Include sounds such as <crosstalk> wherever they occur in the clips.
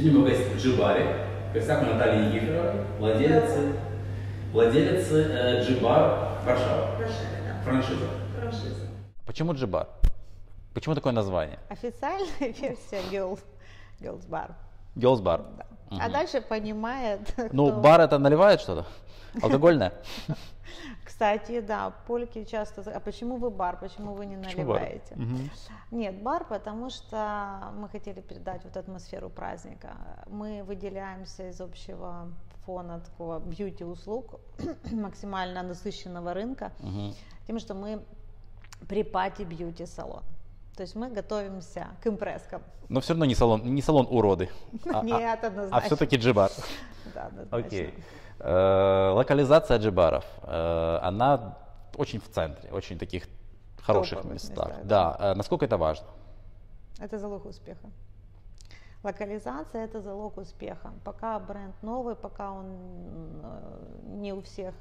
Сегодня мы в гостях в Джибаре. В гостях у Натальи Егиферовой, владелицы, владелицы э, Джибар Варшава. Варшаве, да. Франшиза. Франшиза. Почему джибар? Почему такое название? Официальная <laughs> версия Girls, Girls Bar. Girls Bar. Да. А дальше понимает, <laughs> Ну, кто- бар это наливает что-то? <laughs> Алкогольное? Кстати, да, польки часто... А почему вы бар? Почему вы не наливаете? Мгм. Нет, бар, потому что мы хотели передать вот атмосферу праздника. Мы выделяемся из общего фона такого бьюти-услуг, <clears throat> максимально насыщенного рынка, Мгм. тем, что мы при пати бьюти-салон. То есть мы готовимся к импрескам. Но все равно не салон, не салон уроды. <laughs> А- а- Нет, А однозначно. все-таки джибар. <laughs> Да. Окей. Э, Локализация джибаров. Э, Она очень в центре, очень таких хороших местах. Да. Э, Насколько это важно? Это залог успеха. Локализация – это залог успеха. Пока бренд новый, пока он не у всех,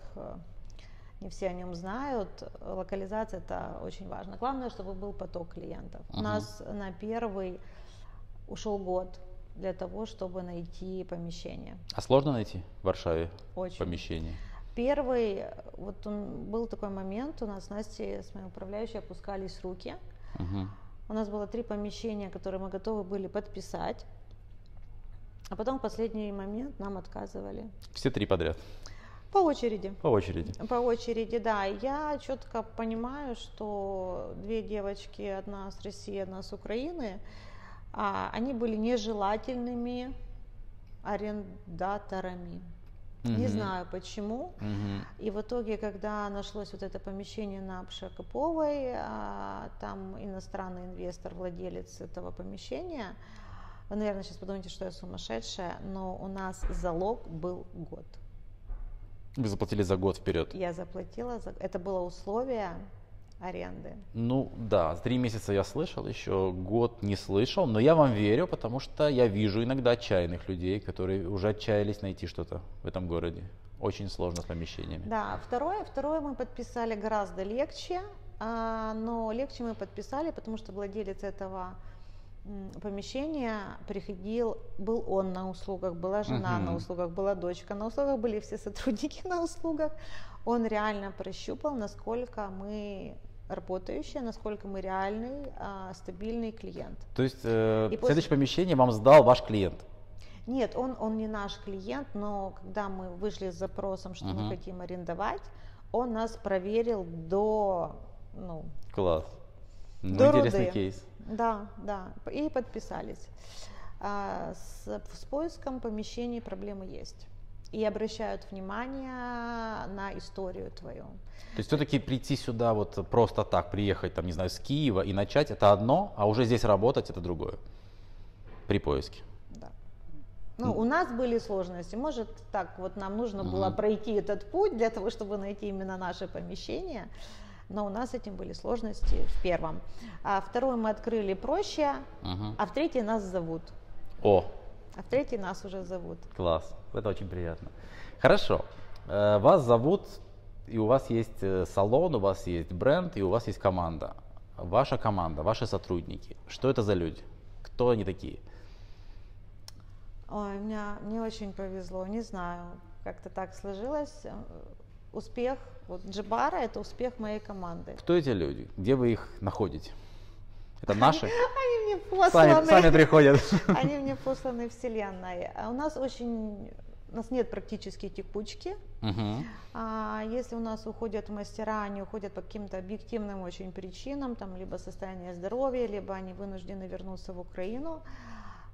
не все о нем знают, локализация – это очень важно. Главное, чтобы был поток клиентов. У Мгм. нас на первый ушел год для того, чтобы найти помещение. А сложно найти в Варшаве Очень. помещение? Первый, вот он, был такой момент, у нас с Настей, с моей управляющей, опускались руки. Мгм. У нас было три помещения, которые мы готовы были подписать. А потом в последний момент нам отказывали. Все три подряд, По очереди. по очереди. По очереди, да. Я четко понимаю, что две девочки, одна с России, одна с Украины, а, они были нежелательными арендаторами. Не Мгм. знаю почему. Мгм. И в итоге, когда нашлось вот это помещение на Пшекоповой, а, там иностранный инвестор, владелец этого помещения, вы, наверное, сейчас подумаете, что я сумасшедшая, но у нас залог был год. Вы заплатили за год вперед. Я заплатила, за... это было условие аренды. Ну да, три месяца я слышал, еще год не слышал, но я вам верю, потому что я вижу иногда отчаянных людей, которые уже отчаялись найти что-то в этом городе. Очень сложно с помещениями. Да, второе, второе мы подписали гораздо легче, а, но легче мы подписали, потому что владелец этого м, помещения приходил, был он на услугах, была жена на Мгм. услугах, была дочка на услугах, были все сотрудники <laughs> на услугах. Он реально прощупал, насколько мы работающие, насколько мы реальный, а, стабильный клиент. То есть э, И после- следующее помещение вам сдал ваш клиент. Нет, он, он не наш клиент, но когда мы вышли с запросом, что мы Мгм. хотим арендовать, он нас проверил до, ну, Класс. Ну, До интересный руды. кейс. Да, да, и подписались. А, с, с поиском помещений проблемы есть. И обращают внимание на историю твою. То есть все-таки прийти сюда вот просто так, приехать там, не знаю, с Киева и начать, это одно, а уже здесь работать, это другое. При поиске. Да. Ну, у нас были сложности. Может, так вот нам нужно было Мгм. пройти этот путь для того, чтобы найти именно наше помещение. Но у нас с этим были сложности в первом. А второй мы открыли проще, Мгм. а в третий нас зовут. О, А в третий нас уже зовут. Класс, это очень приятно. Хорошо, Э, вас зовут, и у вас есть э, салон, у вас есть бренд, и у вас есть команда. Ваша команда, ваши сотрудники, что это за люди? Кто они такие? Ой, меня, мне очень повезло, не знаю, как-то так сложилось. Успех, вот Джибара – это успех моей команды. Кто эти люди? Где вы их находите? Это наши? <laughs> Они мне посланы. Сами, сами приходят. <laughs> Они мне посланы вселенной. А у нас очень, у нас нет практически текучки. Мгм. А если у нас уходят мастера, они уходят по каким-то объективным очень причинам, там либо состояние здоровья, либо они вынуждены вернуться в Украину.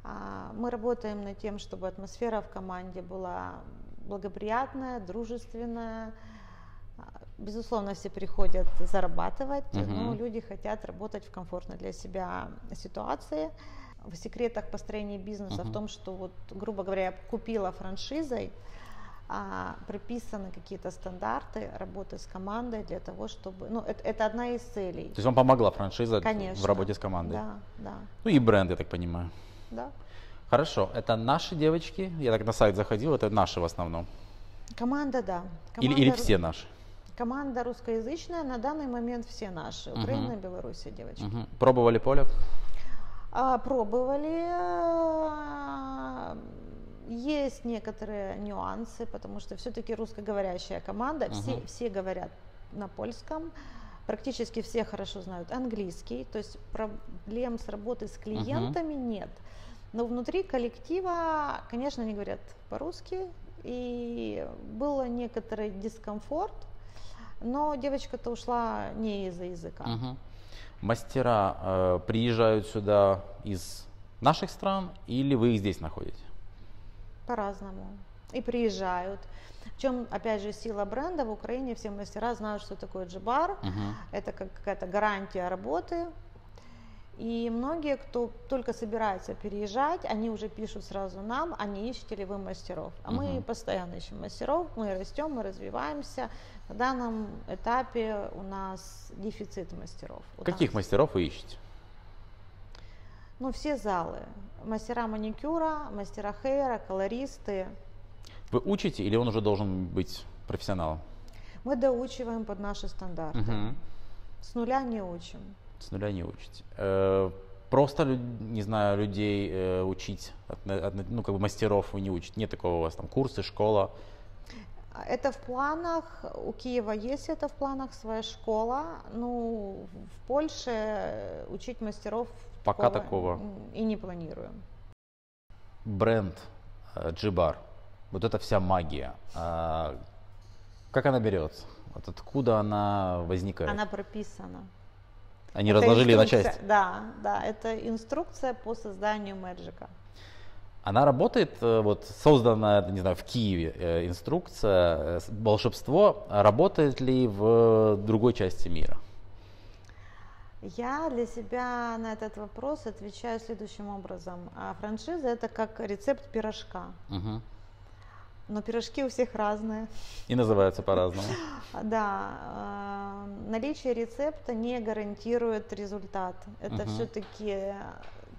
А, Мы работаем над тем, чтобы атмосфера в команде была благоприятная, дружественная. Безусловно, все приходят зарабатывать, Мгм. но люди хотят работать в комфортной для себя ситуации. В секретах построения бизнеса в Мгм. том, что вот, грубо говоря, я купила франшизой, а, прописаны какие-то стандарты работы с командой для того, чтобы, ну, это, это одна из целей. То есть вам помогла франшиза Конечно. в работе с командой? Да, да, Ну и бренд, я так понимаю. да. Хорошо, это наши девочки, я так на сайт заходил, это наши в основном. Команда, да. Или, Команда или ру- все наши? Команда русскоязычная, на данный момент все наши. Украина, Белоруссия, девочки. Мгм. Пробовали поле? А, пробовали. Есть некоторые нюансы, потому что все-таки русскоговорящая команда, все, Мгм. все говорят на польском, практически все хорошо знают английский, то есть проблем с работой с клиентами нет. Но внутри коллектива, конечно, они говорят по-русски, и было некоторый дискомфорт, но девочка-то ушла не из-за языка. Мгм. Мастера э, приезжают сюда из наших стран или вы их здесь находите? По-разному. И приезжают. В чем, опять же, сила бренда в Украине, все мастера знают, что такое джибар. Мгм. Это как какая-то гарантия работы. И многие, кто только собирается переезжать, они уже пишут сразу нам, а не ищете ли вы мастеров. А мы Мгм. постоянно ищем мастеров, мы растем, мы развиваемся. На данном этапе у нас дефицит мастеров. У Каких нас- мастеров вы ищете? Ну, все залы. Мастера маникюра, мастера хейра, колористы. Вы учите или он уже должен быть профессионалом? Мы доучиваем под наши стандарты. Мгм. С нуля не учим. С нуля не учите. Э, Просто, не знаю, людей э, учить, от- от- ну, как бы мастеров вы не учите. Нет такого у вас там курсы, школа. Это в планах, у Киева есть это в планах, своя школа. Ну, в Польше э, учить мастеров Пока такого. м, и не планируем. Бренд э, Джибар, вот эта вся магия, а, как она берется? Вот откуда она возникает? Она прописана. Они Это разложили на части. Да, да, это инструкция по созданию мэджика. Она работает, э, вот созданная, не знаю, в Киеве э, инструкция, э, волшебство, работает ли в другой части мира? Я для себя на этот вопрос отвечаю следующим образом. А Франшиза это как рецепт пирожка. Мгм. Но пирожки у всех разные. И называется по-разному. <laughs> Да, э, наличие рецепта не гарантирует результат. Это Мгм. все-таки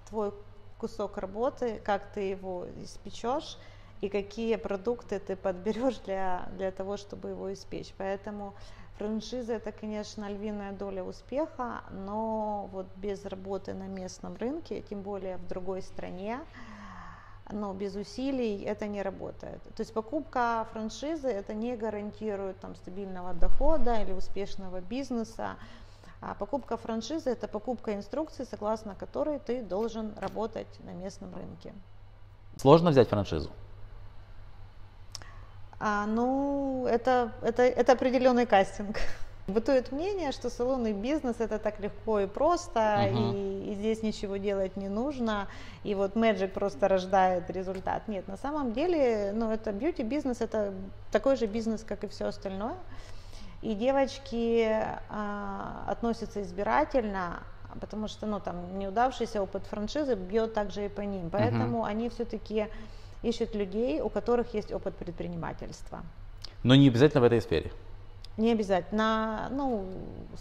твой кусок работы, как ты его испечешь и какие продукты ты подберешь для, для того, чтобы его испечь. Поэтому франшиза это, конечно, львиная доля успеха, но вот без работы на местном рынке, тем более в другой стране, но без усилий это не работает. То есть покупка франшизы это не гарантирует там, стабильного дохода или успешного бизнеса. А покупка франшизы это покупка инструкции, согласно которой ты должен работать на местном рынке. Сложно взять франшизу? А, ну, это, это, это определенный кастинг. Бытует мнение, что салонный бизнес это так легко и просто, Мгм. и, и здесь ничего делать не нужно, и вот Magic просто рождает результат. Нет, на самом деле, ну, это бьюти-бизнес, это такой же бизнес, как и все остальное. И девочки а, относятся избирательно, потому что, ну, там, неудавшийся опыт франшизы бьет также и по ним. Поэтому они все-таки ищут людей, у которых есть опыт предпринимательства. Но не обязательно в этой сфере. Не обязательно. Ну,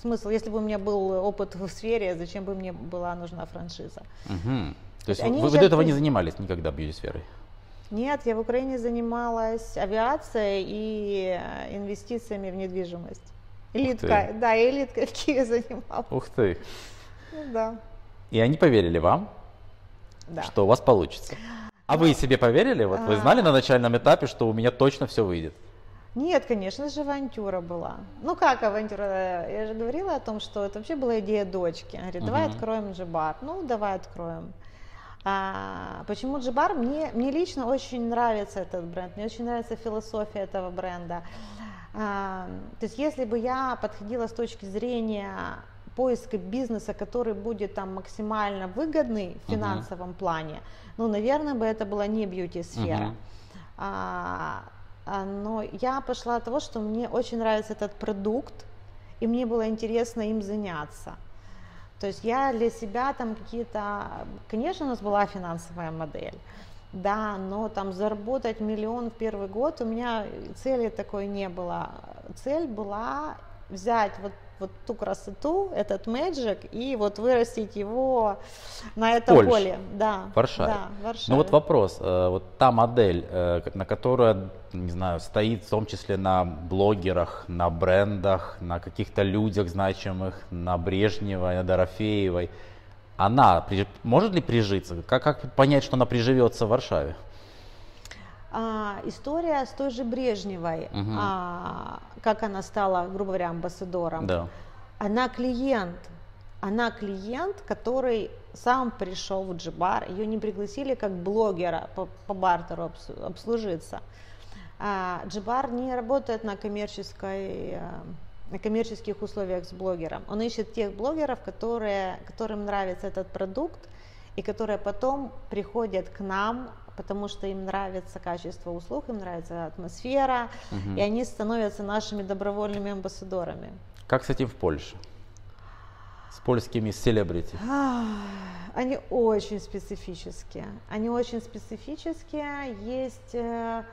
смысл, если бы у меня был опыт в сфере, зачем бы мне была нужна франшиза? Мгм. То есть они вы, до этого не занимались никогда бьюти-сферой? Нет, я в Украине занималась авиацией и э, инвестициями в недвижимость. Элитка, да, я элиткой в Киеве занималась. Ух ты. Ну да, И они поверили вам, да. что у вас получится. А вы себе поверили? Вот вы А. знали на начальном этапе, что у меня точно все выйдет? Нет, конечно же, авантюра была. Ну как авантюра? Я же говорила о том, что это вообще была идея дочки. Она говорит, давай Мгм. откроем джибар. Ну, давай откроем. А, почему джибар? Мне, мне лично очень нравится этот бренд, мне очень нравится философия этого бренда. А, то есть если бы я подходила с точки зрения поиска бизнеса, который будет там максимально выгодный в финансовом плане, ну, наверное, бы это была не бьюти-сфера. А, но я пошла от того, что мне очень нравится этот продукт, и мне было интересно им заняться. То есть я для себя там какие-то, конечно, у нас была финансовая модель, да, но там заработать миллион в первый год у меня цели такой не было. Цель была взять вот, вот ту красоту, этот мэджик, и вот вырастить его на этом Польше, поле. Да, В Варшаве. Да, в Варшаве. Ну вот вопрос, э, вот та модель, э, на которая, не знаю, стоит в том числе на блогерах, на брендах, на каких-то людях значимых, на Брежневой, на Дорофеевой, Она может ли прижиться? Как, как понять, что она приживется в Варшаве? А, история с той же Брежневой, Мгм. а, как она стала, грубо говоря, амбассадором. Да. Она клиент. Она клиент, который сам пришел в Джибар. Ее не пригласили как блогера по, по бартеру обс- обслужиться. А, Джибар не работает на коммерческой э, на коммерческих условиях с блогером. Он ищет тех блогеров, которые, которым нравится этот продукт и которые потом приходят к нам, потому что им нравится качество услуг, им нравится атмосфера, Мгм. и они становятся нашими добровольными амбассадорами. Как с этим в Польше? С польскими селебрити? Они очень специфические. Они очень специфические. Есть э,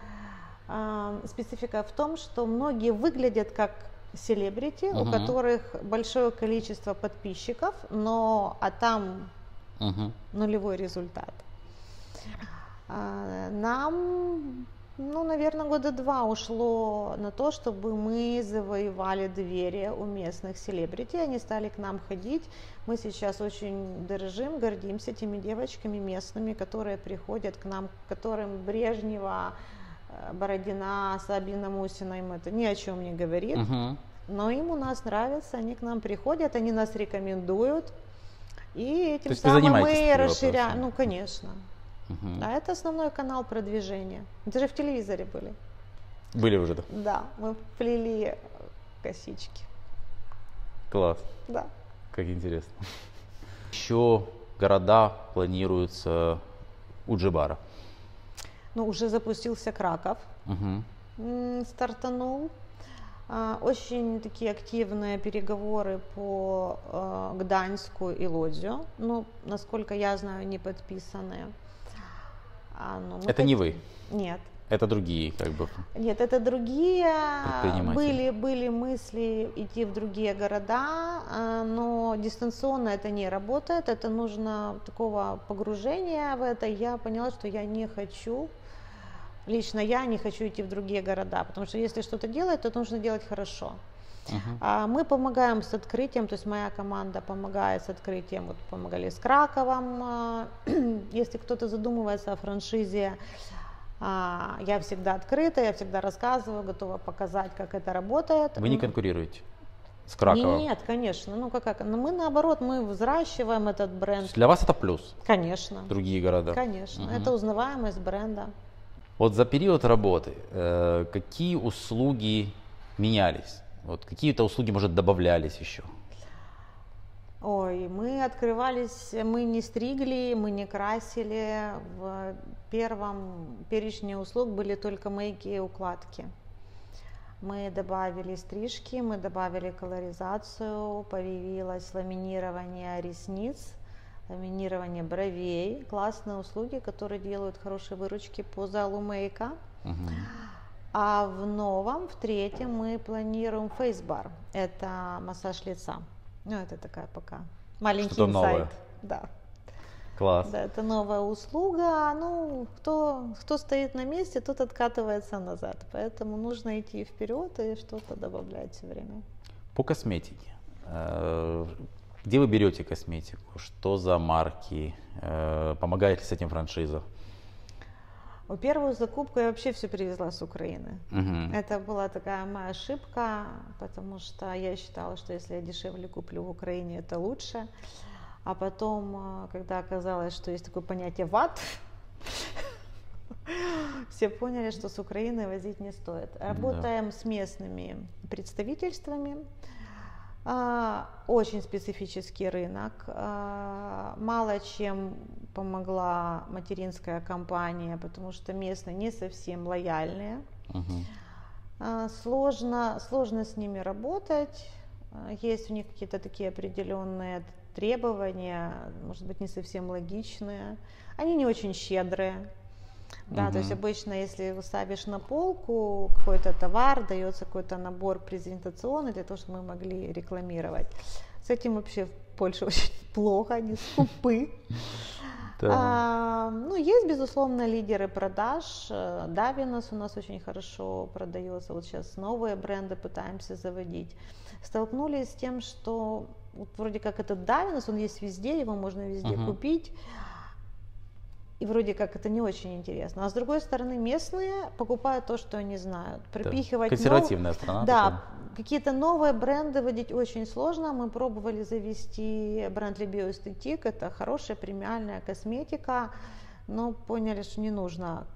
а, специфика в том, что многие выглядят как селебрити, у Мгм. которых большое количество подписчиков, но а там Мгм. нулевой результат. А, Нам, ну, наверное, года два ушло на то, чтобы мы завоевали доверие у местных селебрити, они стали к нам ходить. Мы сейчас очень дорожим, гордимся теми девочками местными, которые приходят к нам, которым Брежнева, э, Бородина, Сабина Мусина, им это ни о чем не говорит. Мгм. Но им у нас нравится, они к нам приходят, они нас рекомендуют. И этим самым мы расширяем. вопросом? Ну, конечно. Мгм. А это основной канал продвижения. Это же в телевизоре были. Были уже, да? Да, мы плели э, косички. Класс. Да. Как интересно. Еще города планируются у Джибара. Ну, уже запустился Краков. М, стартанул. А, Очень такие активные переговоры по э, Гданьску и Лодзю. Ну, насколько я знаю, не подписаны. А, ну, Это не хот- вы, Нет. это другие, как бы. Нет, это другие. Были, были мысли идти в другие города, а, но дистанционно это не работает. Это нужно такого погружения в это. Я поняла, что я не хочу. Лично я не хочу идти в другие города, потому что если что-то делать, то нужно делать хорошо. А Мы помогаем с открытием, то есть моя команда помогает с открытием, вот помогали с Краковом. а, <clears throat> Если кто-то задумывается о франшизе, а, я всегда открыта, я всегда рассказываю, готова показать, как это работает. Вы не конкурируете с Краковом? Нет, конечно. Ну как, как? Но мы наоборот, мы взращиваем этот То бренд. Для вас это плюс, Конечно. другие города? Конечно. Мгм. Это узнаваемость бренда. Вот за период работы э, какие услуги менялись? Вот какие-то услуги, может, добавлялись еще? Ой, мы открывались, мы не стригли, мы не красили. В первом перечне услуг были только мейки и укладки. Мы добавили стрижки, мы добавили колоризацию, появилось ламинирование ресниц, ламинирование бровей. Классные услуги, которые делают хорошие выручки по залу мейка. Мгм. А в новом, в третьем, мы планируем фейсбар. Это массаж лица. Ну, это такая пока маленький Что-то инсайт. новое. Да. Класс. да, это новая услуга. Ну, кто, кто стоит на месте, тот откатывается назад. Поэтому нужно идти вперед и что-то добавлять все время. По косметике. Э, Где вы берете косметику? Что за марки? Э, Помогает ли с этим франшиза? Первую закупку я вообще все привезла с Украины. Мгм. Это была такая моя ошибка, потому что я считала, что если я дешевле куплю в Украине, это лучше. А потом, а, когда оказалось, что есть такое понятие ват, <laughs> все поняли, что с Украины возить не стоит. Работаем с местными представительствами. А, Очень специфический рынок. А, Мало чем помогла материнская компания, потому что местные не совсем лояльные. А, Сложно, сложно с ними работать. Есть у них какие-то такие определенные требования, может быть, не совсем логичные. Они не очень щедрые. Да, то есть обычно, если ставишь на полку какой-то товар, дается какой-то набор презентационный для того, чтобы мы могли рекламировать. С этим вообще в Польше <laughs> очень плохо, они скупы. Да. А, ну, есть, безусловно, лидеры продаж. Давинос у нас очень хорошо продается. Вот сейчас новые бренды пытаемся заводить. Столкнулись с тем, что вот вроде как этот Давинс, он есть везде, его можно везде Мгм. купить. И вроде как это не очень интересно. А с другой стороны, местные покупают то, что они знают. Да. Пропихивать нов- Консервативная страна. Да, такая. какие-то новые бренды вводить очень сложно. Мы пробовали завести бренд Libioэстетик. Это хорошая премиальная косметика, но поняли, что не нужно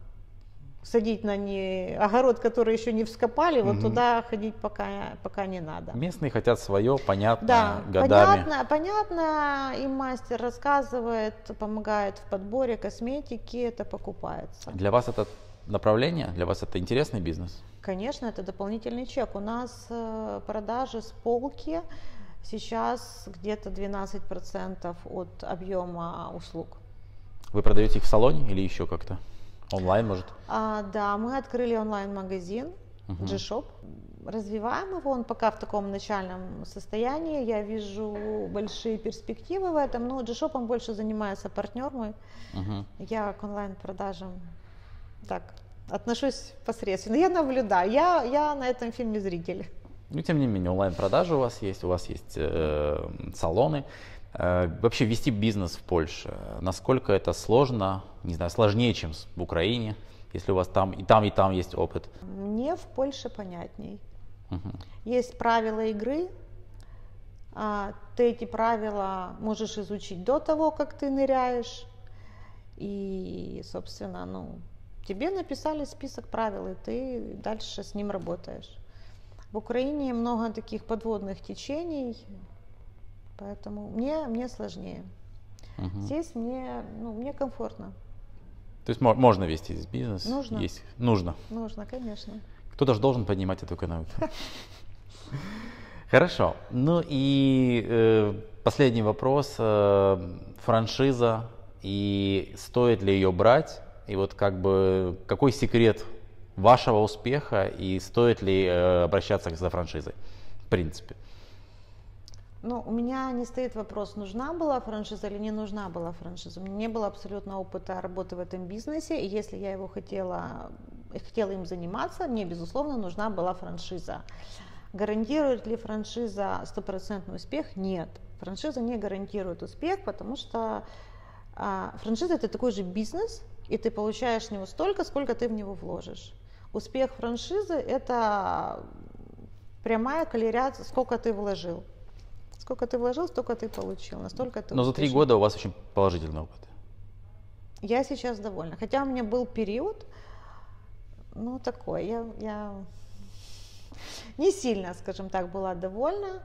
садить на не огород, который еще не вскопали, вот Мгм. туда ходить пока, пока не надо. Местные хотят свое, понятно, Да, годами. понятно, понятно, им мастер рассказывает, помогает в подборе косметики, это покупается. Для вас это направление, для вас это интересный бизнес? Конечно, это дополнительный чек. У нас э, продажи с полки сейчас где-то 12% от объема услуг. Вы продаете их в салоне или еще как-то? Онлайн, может? А, да, мы открыли онлайн-магазин Мгм. G-Shop. Развиваем его, он пока в таком начальном состоянии. Я вижу большие перспективы в этом. Но G-Shop больше занимается партнер мой. Мгм. Я к онлайн-продажам так отношусь посредственно. Я наблюдаю. Я, я на этом фильме зритель. Ну, тем не менее, онлайн-продажи у вас есть, у вас есть э, салоны. Э, вообще вести бизнес в Польше, насколько это сложно, не знаю, сложнее, чем в Украине, если у вас там и там, и там есть опыт? Мне в Польше понятней. Мгм. Есть правила игры. а, Ты эти правила можешь изучить до того, как ты ныряешь. И, собственно, ну, тебе написали список правил, и ты дальше с ним работаешь. В Украине много таких подводных течений, поэтому мне, мне сложнее. Мгм. Здесь мне, ну, мне комфортно. То есть мо- можно вести здесь бизнес? Нужно. Есть. Нужно. Нужно, конечно. Кто-то же должен поднимать эту экономику. <laughs> Хорошо. Ну и э, последний вопрос. Э, франшиза и стоит ли ее брать? И вот как бы какой секрет вашего успеха и стоит ли э, обращаться за франшизой? В принципе. Ну, у меня не стоит вопрос, нужна была франшиза или не нужна была франшиза. У меня не было абсолютно опыта работы в этом бизнесе, и если я его хотела, хотела им заниматься, мне, безусловно, нужна была франшиза. Гарантирует ли франшиза стопроцентный успех? Нет. Франшиза не гарантирует успех, потому что а, франшиза это такой же бизнес, и ты получаешь с него столько, сколько ты в него вложишь. Успех франшизы это прямая корреляция, сколько ты вложил. Сколько ты вложил, столько ты получил. Настолько ты Но за три года у вас очень положительный опыт. Я сейчас довольна. Хотя у меня был период, ну такой, я, я не сильно, скажем так, была довольна,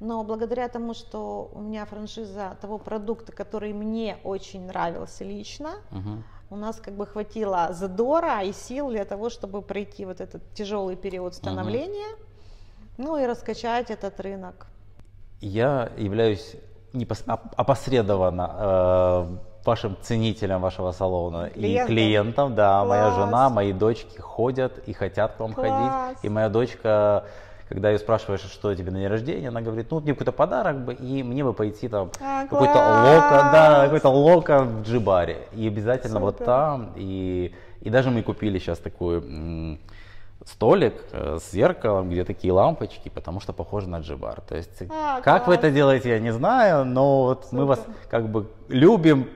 но благодаря тому, что у меня франшиза того продукта, который мне очень нравился лично, Мгм. у нас как бы хватило задора и сил для того, чтобы пройти вот этот тяжелый период становления, ну и раскачать этот рынок. Я являюсь непос- оп- опосредованно э, вашим ценителем вашего салона и Клиентом? клиентом. Да, моя Класс. жена, мои дочки ходят и хотят к вам Класс. ходить. И моя дочка, когда ее спрашиваешь, что тебе на день рождения, она говорит, ну, мне какой-то подарок бы, и мне бы пойти там А, какой-то лока, да, какой-то лока в Джибаре. И обязательно вот Супер. там. И, и даже мы купили сейчас такой м, столик э, с зеркалом, где такие лампочки, потому что похоже на Джибар. То есть, А, как вы класс. это делаете, я не знаю, но вот мы вас Супер. как бы любим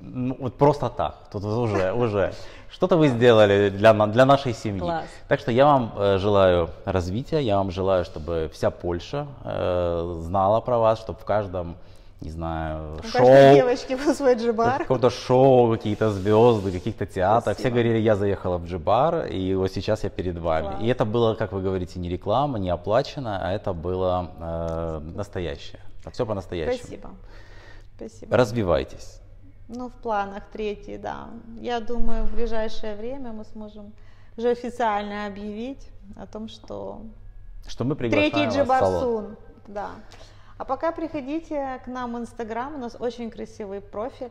ну, вот просто так. Тут уже, <laughs> уже. Что-то вы сделали для, для нашей семьи. Класс. Так что я вам э, желаю развития, я вам желаю, чтобы вся Польша э, знала про вас, чтобы в каждом, не знаю, У шоу, девочки <laughs> был свой джибар. каком-то шоу, какие-то звезды, каких-то театрах. Все говорили, я заехала в Джибар, и вот сейчас я перед вами. Класс. И это было, как вы говорите, не реклама, не оплачено, а это было э, настоящее. Все по-настоящему. Спасибо. Спасибо. Развивайтесь. Ну, в планах третий, да. Я думаю, в ближайшее время мы сможем уже официально объявить о том, что Что мы третий приглашаем салон. Джибарсун. Да. А пока приходите к нам в Инстаграм, у нас очень красивый профиль,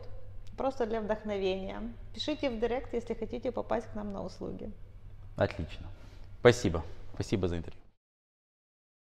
просто для вдохновения. Пишите в директ, если хотите попасть к нам на услуги. Отлично. Спасибо. Спасибо за интервью.